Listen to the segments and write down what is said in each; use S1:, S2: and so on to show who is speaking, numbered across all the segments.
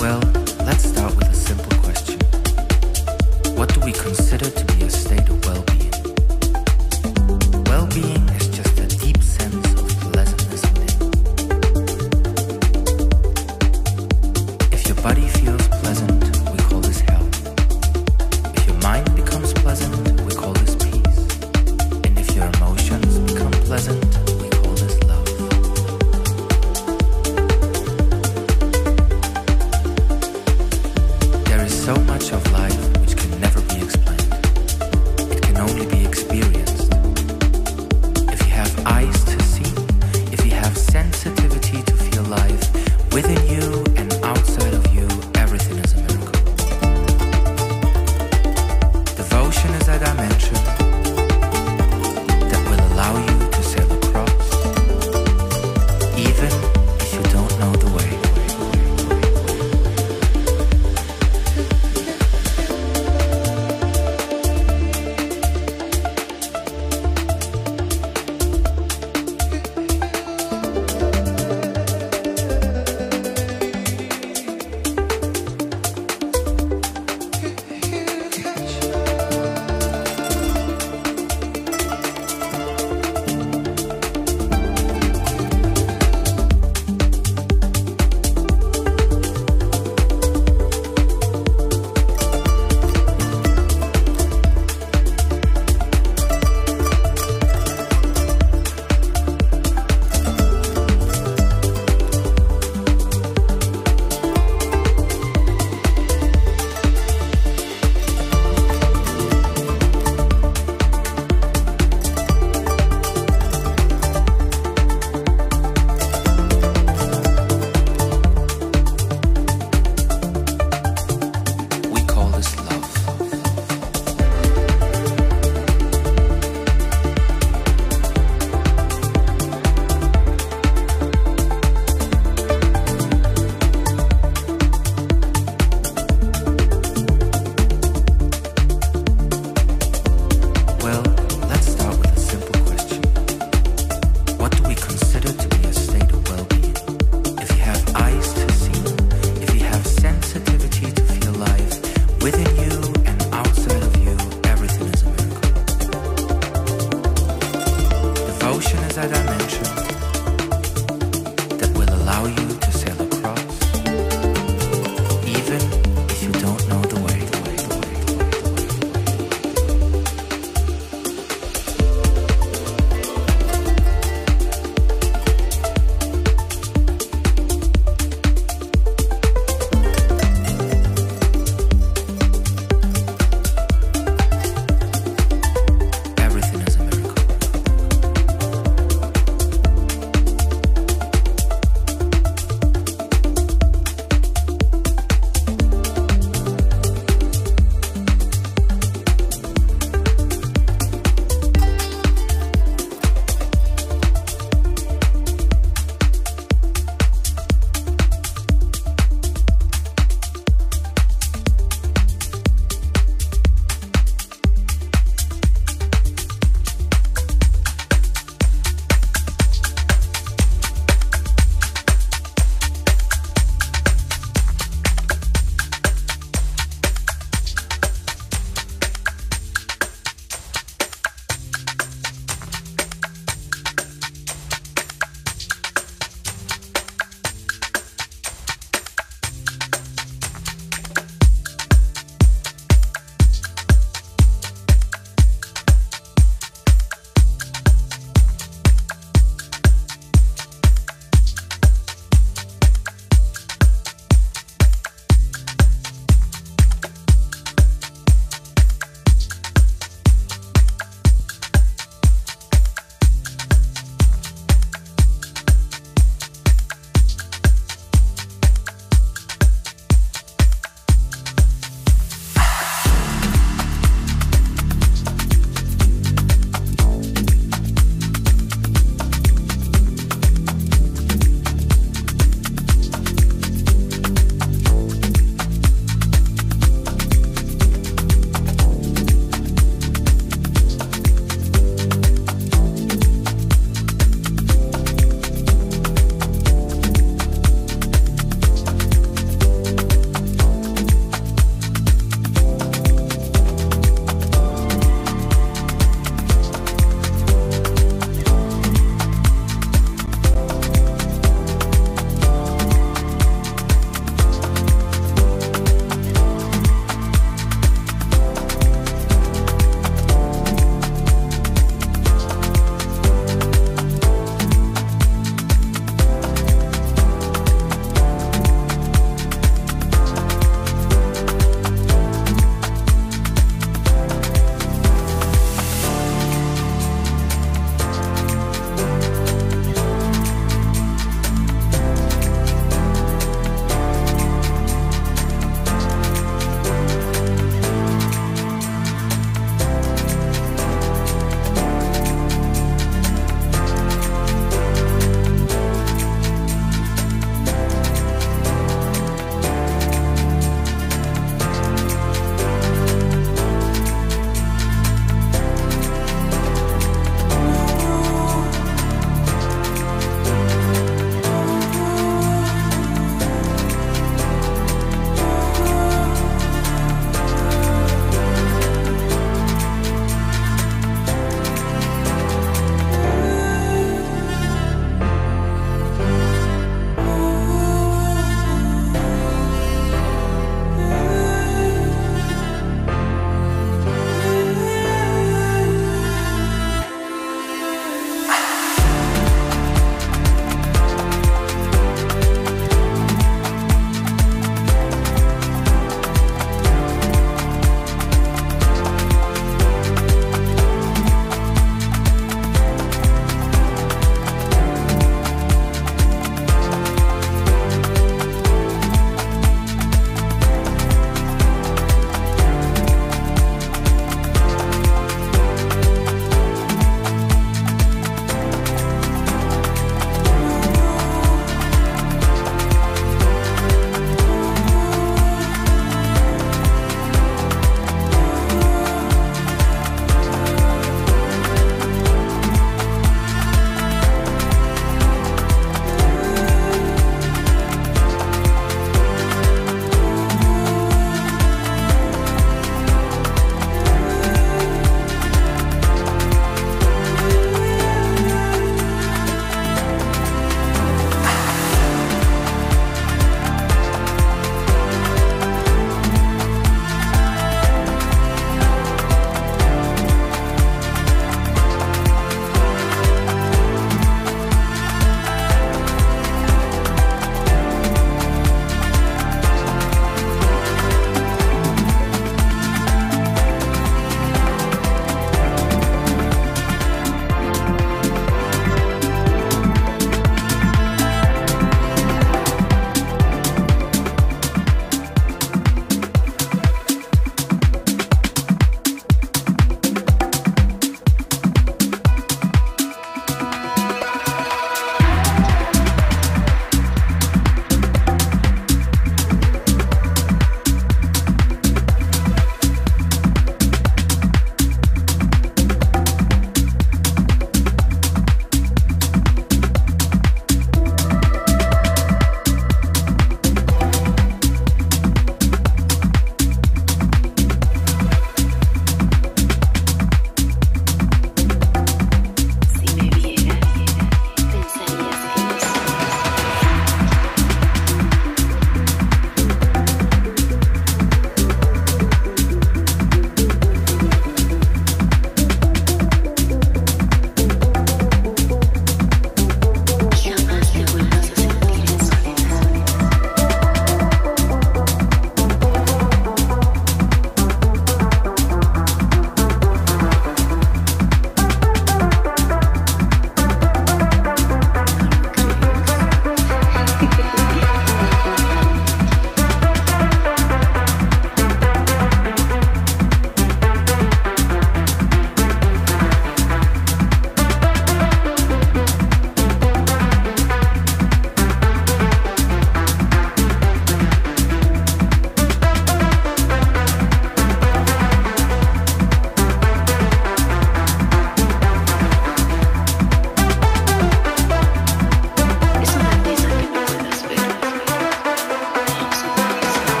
S1: well.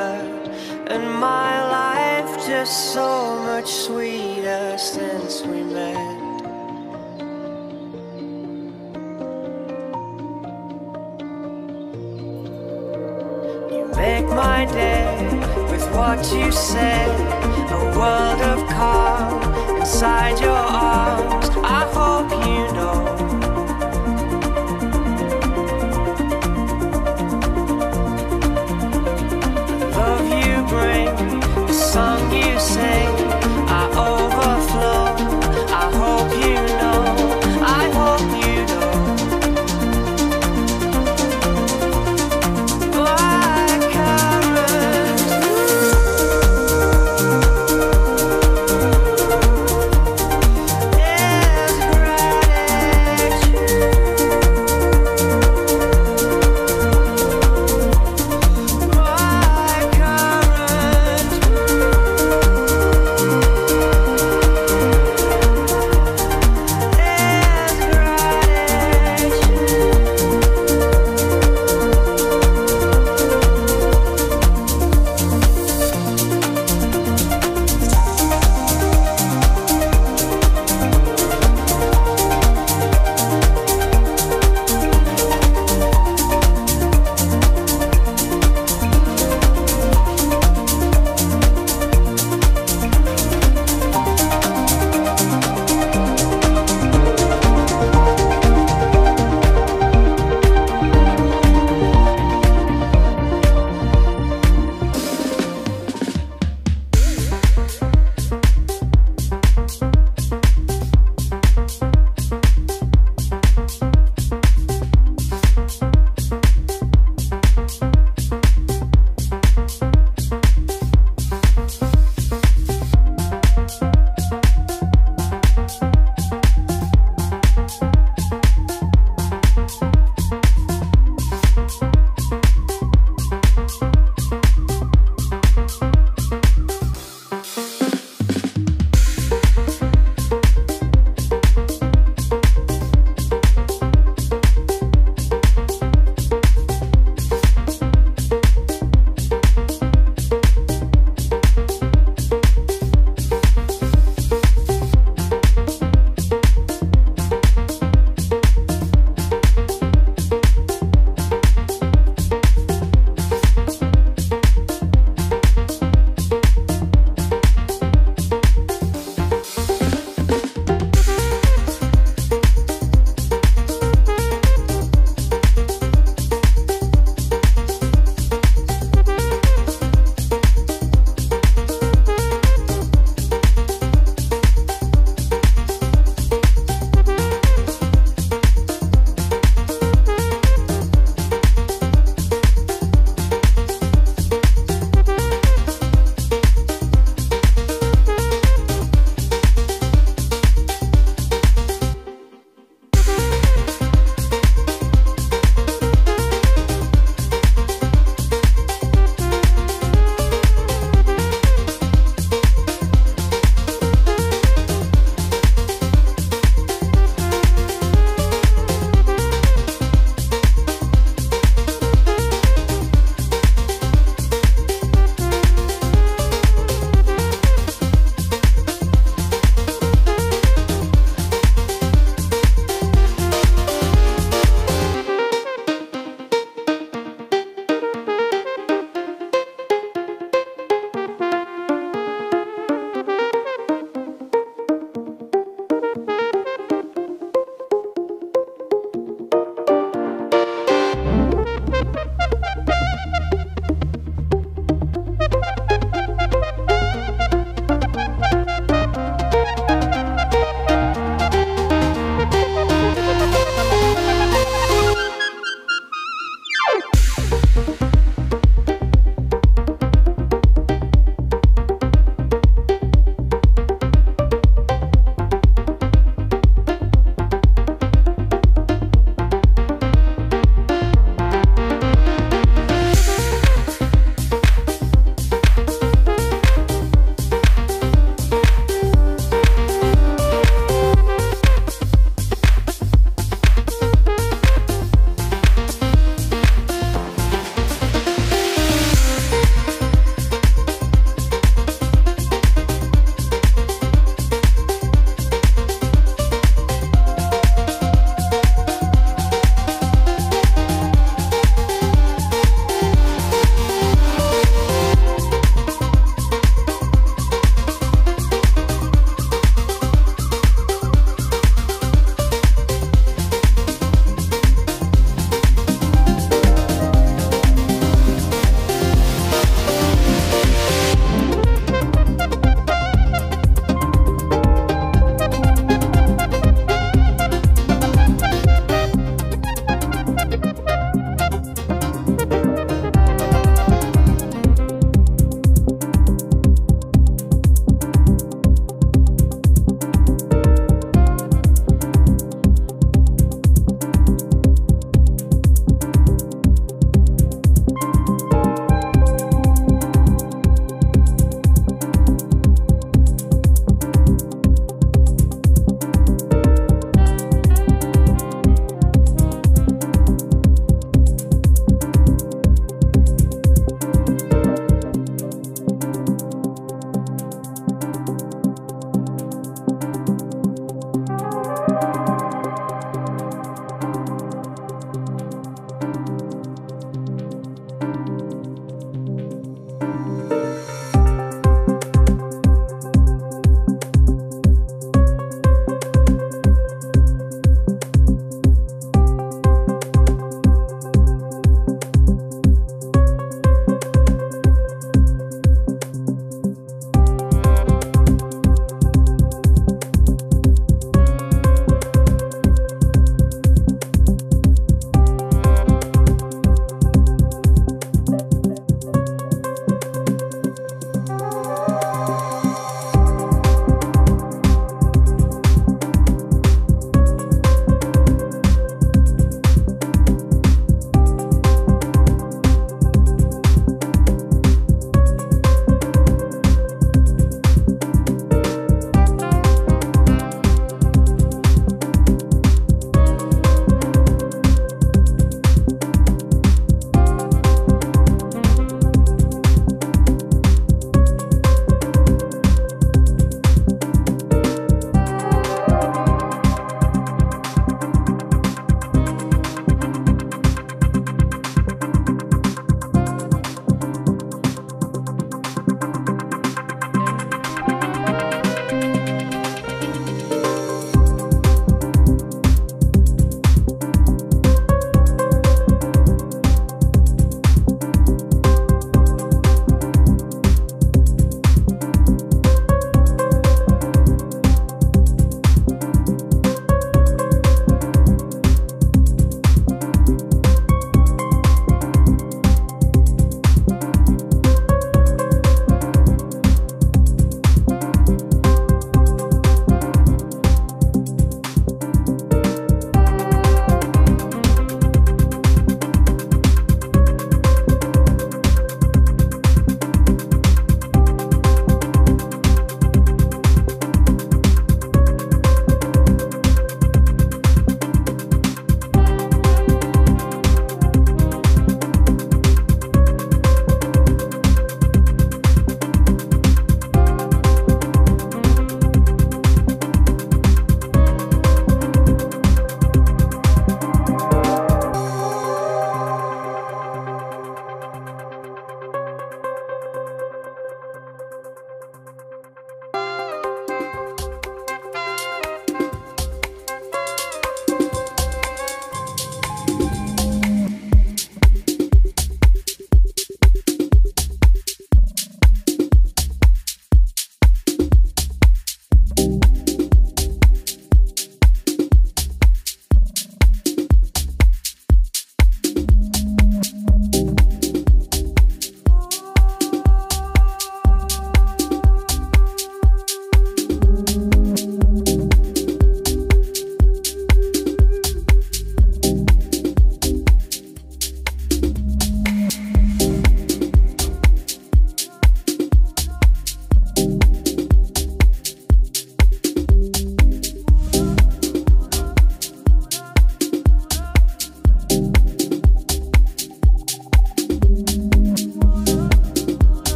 S1: Much and my life just so much sweeter since we met. You make my day with what you say, a world of calm inside your arms.